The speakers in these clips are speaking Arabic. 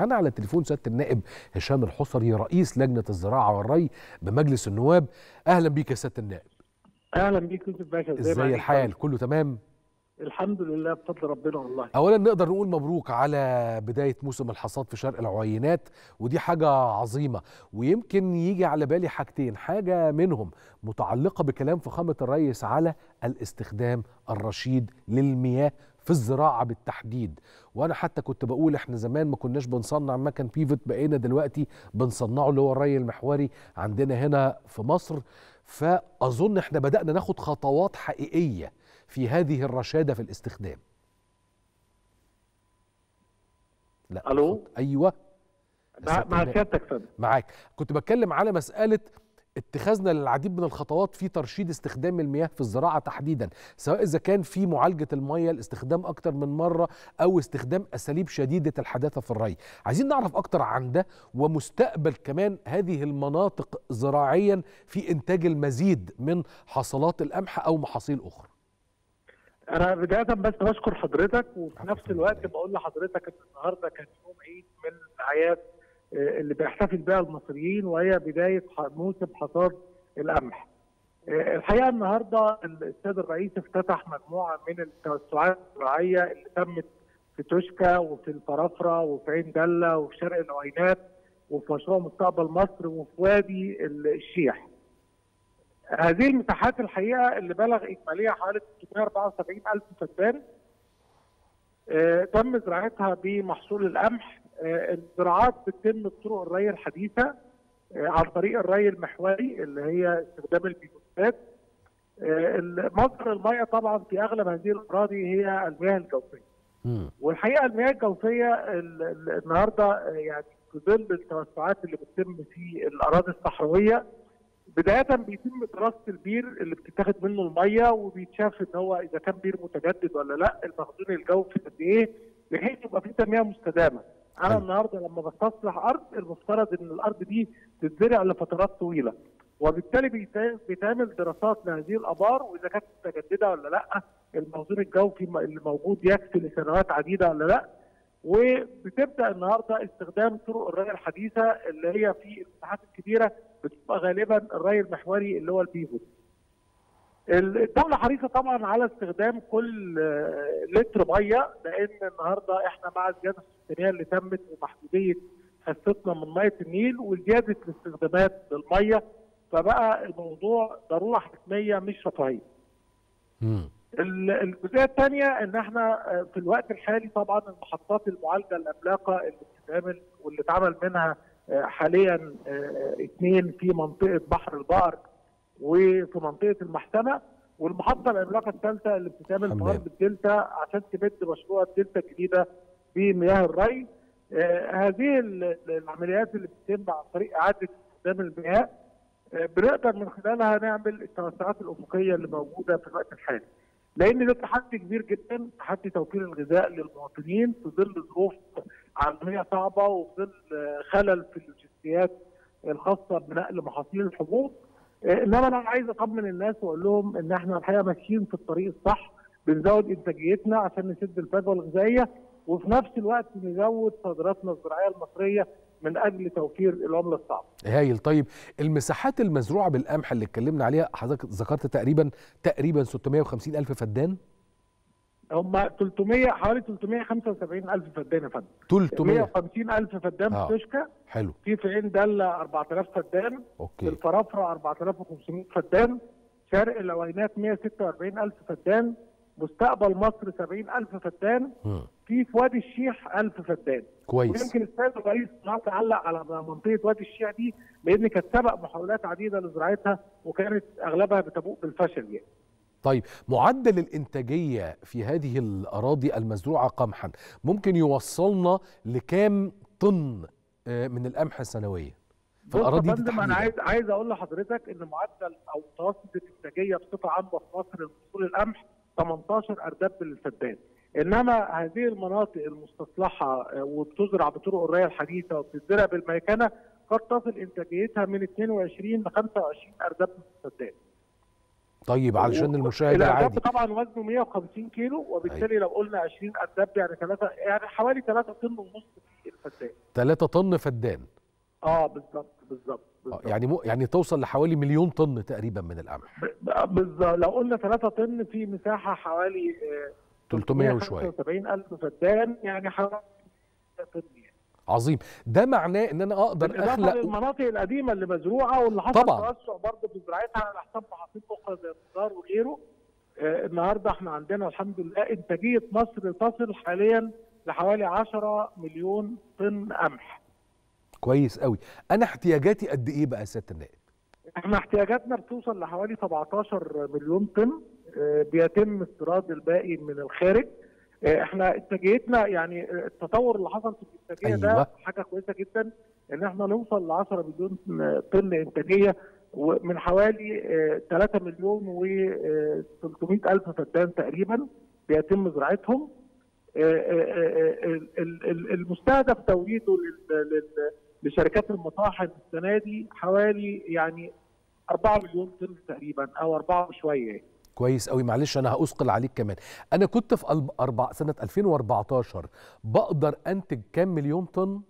معانا على التليفون سيادة النائب هشام الحصري رئيس لجنة الزراعة والري بمجلس النواب. أهلا بيك يا سيادة النائب. أهلا بيك يوسف باشا إزاي الحال؟ كله تمام؟ الحمد لله بفضل ربنا والله. اولا نقدر نقول مبروك على بداية موسم الحصاد في شرق العوينات ودي حاجة عظيمة. ويمكن يجي على بالي حاجتين حاجة منهم متعلقة بكلام فخامة الرئيس على الاستخدام الرشيد للمياه في الزراعة بالتحديد. وأنا حتى كنت بقول إحنا زمان ما كناش بنصنع مكن بيفوت بقينا دلوقتي بنصنعه اللي هو الري المحوري عندنا هنا في مصر. فأظن إحنا بدأنا ناخد خطوات حقيقية في هذه الرشادة في الاستخدام. لا ألو؟ أيوه. مع, سيادتك. معاك. كنت بتكلم على مسألة اتخاذنا للعديد من الخطوات في ترشيد استخدام المياه في الزراعة تحديدا سواء إذا كان في معالجة المياه الاستخدام أكتر من مرة أو استخدام أساليب شديدة الحداثة في الري. عايزين نعرف أكتر عن ده ومستقبل كمان هذه المناطق زراعيا في إنتاج المزيد من حصلات القمح أو محاصيل أخرى. أنا بداية بس بشكر حضرتك وفي نفس الوقت بقول لحضرتك إن النهارده كان يوم عيد من الاعياد اللي بيحتفل بها المصريين وهي بداية موسم حصاد القمح. الحقيقة النهارده السيد الرئيس افتتح مجموعة من التوسعات الزراعية اللي تمت في توشكا وفي الفرافرة وفي عين دله وفي شرق العوينات وفي مشروع مستقبل مصر وفي وادي الشيح. هذه المساحات الحقيقة اللي بلغ اجماليها حوالي 674 ألف فدان تم زراعتها بمحصول القمح الزراعات بتتم بطرق الري الحديثة عن طريق الري المحوري اللي هي استخدام البيوتات مصدر المياه طبعا في أغلب هذه الاراضي هي المياه الجوفية. والحقيقة المياه الجوفية النهارده يعني في ظل التوسعات اللي بتتم في الأراضي الصحراوية بداية بيتم دراسة البير اللي بتتاخد منه المية وبيتشاف إن هو إذا كان بير متجدد ولا لأ المخزون الجوفي قد إيه بحيث يبقى في تنمية مستدامة. أنا النهارده لما بستصلح أرض المفترض إن الأرض دي تتزرع لفترات طويلة. وبالتالي بيتعمل دراسات لهذه الآبار وإذا كانت متجددة ولا لأ المخزون الجوفي اللي موجود يكفي لسنوات عديدة ولا لأ. وبتبدأ النهارده استخدام طرق الري الحديثة اللي هي في المساحات الكبيرة بتبقى غالبا الري المحوري اللي هو البيفوت. الدولة حريصة طبعا على استخدام كل لتر مية لأن النهارده إحنا مع الزياده السكانيه اللي تمت ومحدودية حصتنا من مية النيل وزياده الاستخدامات للمية فبقى الموضوع ضرورة حتمية مش رفاهية. الجزئية الثانية إن إحنا في الوقت الحالي طبعا المحطات المعالجة العملاقه اللي بتتعمل واللي اتعمل منها حاليا اثنين في منطقة بحر البقر وفي منطقة المحسنه والمحطة العملاقة الثالثة اللي بتتعمل في غرب الدلتا عشان تمد مشروع الدلتا الجديدة بمياه الري. هذه العمليات اللي بتتم عن طريق إعادة استخدام المياه. بنقدر من خلالها نعمل التوسعات الأفقية اللي موجودة في الوقت الحالي. لأن ده تحدي كبير جدا تحدي توفير الغذاء للمواطنين في ظل ظروف عالمية صعبة وفي ظل خلل في اللوجستيات الخاصة بنقل محاصيل الحبوب. إنما أنا عايز أطمن الناس وأقول لهم إن إحنا الحقيقة ماشيين في الطريق الصح بنزود إنتاجيتنا عشان نسد الفجوة الغذائية وفي نفس الوقت نزود صادراتنا الزراعية المصرية من أجل توفير العملة الصعبة. هايل طيب المساحات المزروعة بالقمح اللي اتكلمنا عليها حضرتك ذكرت تقريبا تقريبا 650 ألف فدان هم 300 حوالي 375 ألف فدان يا فندم. 300 150 ألف فدان آه. في توشكا حلو. في في عين دله 4000 فدان. أوكي. الفرافرة 4500 فدان. شرق العوينات 146 ألف فدان. مستقبل مصر 70 ألف فدان. في في وادي الشيح 1000 فدان. كويس. ويمكن السيد الرئيس النهارده علق على منطقة وادي الشيح دي لأن كانت سبق محاولات عديدة لزراعتها وكانت أغلبها بتبوء بالفشل يعني. طيب معدل الإنتاجية في هذه الأراضي المزروعة قمحا ممكن يوصلنا لكام طن آه، من القمح سنويا في الأراضي دي تحديدا. عايز عايز أقول لحضرتك إن معدل أو متوسط الإنتاجية بصفة عامة في مصر لمحصول القمح 18 أرداب للفدان إنما هذه المناطق المستصلحة آه، وبتزرع بطرق الري الحديثة وبتزرع بالميكنة قد تصل إنتاجيتها من 22 ل 25 أرداب للفدان طيب علشان المشاهد العادي طبعا وزنه 150 كيلو وبالتالي لو قلنا 20 ارداب يعني 3 يعني حوالي 3 طن ونص في الفدان. 3 طن فدان. آه بالظبط بالظبط آه،. يعني مو يعني توصل لحوالي مليون طن تقريبا من القمح بالظبط لو قلنا 3 طن في مساحة حوالي آه، 300 وشوية. 375 ألف فدان يعني حوالي 3 طن. عظيم. ده معناه إن أنا أقدر أخلق للمناطق القديمة اللي مزروعة واللي حصل. توسع برضه في زراعتها على حساب محاصيل أخرى زي الخضار وغيره. آه، النهارده إحنا عندنا الحمد لله إنتاجية مصر تصل حاليا لحوالي 10 مليون طن قمح. كويس قوي. أنا احتياجاتي قد إيه بقى يا سيادة النائب؟ إحنا احتياجاتنا بتوصل لحوالي 17 مليون طن آه، بيتم استيراد الباقي من الخارج. إحنا انتاجيتنا يعني آه، التطور اللي حصل في الإنتاجية أيوة. ده حاجة كويسة جدا إن إحنا نوصل ل 10 مليون طن إنتاجية ومن حوالي آه، 3 مليون و 300 ألف فدان تقريبا بيتم زراعتهم آه، آه، آه، ال- ال- ال- المستهدف توريده لشركات المطاحن السنة دي حوالي يعني 4 مليون طن تقريبا أو 4 وشوية يعني. كويس قوي. معلش أنا هأثقل عليك كمان. أنا كنت في قلب أربع سنة 2014 بقدر أنتج كام مليون طن؟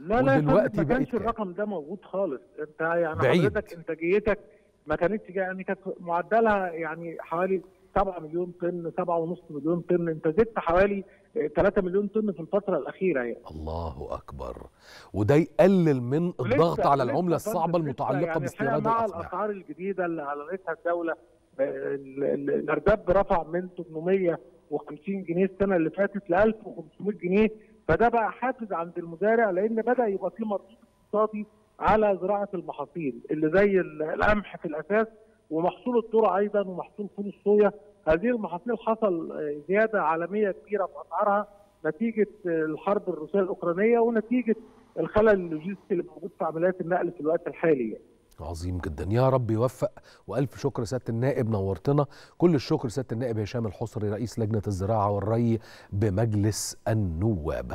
لا لا ودلوقتي ما كانش؟ الرقم ده موجود خالص. أنت يعني بعيد. حضرتك إنتاجيتك ما كانتش يعني كانت معدلها يعني حوالي 7 مليون طن 7.5 مليون طن. أنت زدت حوالي آه، 3 مليون طن في الفترة الأخيرة يعني. الله أكبر. وده يقلل من الضغط على العملة الصعبة المتعلقة يعني باستيراد مع الأسعار الجديدة اللي اعلنتها الدولة ال- ال- الارداب رفع من 850 جنيه السنة اللي فاتت ل 1500 جنيه فده بقى حافز عند المزارع لأن بدأ يبقى في مردود اقتصادي على زراعة المحاصيل اللي زي ال- القمح في الأساس ومحصول الذرة أيضا ومحصول فول الصويا هذه المحاصيل حصل زيادة عالمية كبيرة في أسعارها نتيجة الحرب الروسية الأوكرانية ونتيجة الخلل اللوجستي اللي موجود في عمليات النقل في الوقت الحالي يعني. عظيم جدا. يا رب يوفق. وألف شكر سيادة النائب نورتنا. كل الشكر سيادة النائب هشام الحصري رئيس لجنة الزراعة والري بمجلس النواب.